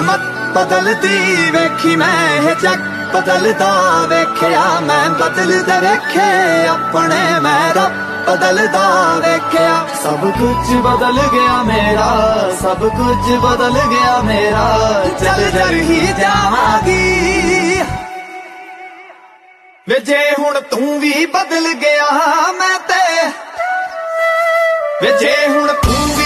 ਕਿਸਮਤ ਬਦਲਦੀ ਵੇਖੀ ਮੈਂ ਇਹ ਜੱਗ ਬਦਲਦਾ ਵੇਖਿਆ ਮੈਂ ਬਦਲਦੇ ਵੇਖੇ ਆਪਣੇ ਮੈਂ ਰੱਬ ਬਦਲਦਾ ਵੇਖਿਆ ਸਭ ਕੁਝ ਬਦਲ ਗਿਆ ਮੇਰਾ ਸਭ ਕੁਝ ਬਦਲ ਗਿਆ ਮੇਰਾ ਚੱਲ ਜਰ ਹੀ ਜਾਵਾਂਗੀ ਵੇ ਜੇ ਹੁਣ ਤੂੰ ਵੀ ਬਦਲ ਗਿਆ ਮੈਂ ਤੇ ਵੇ ਜੇ ਹੁਣ ਤੂੰ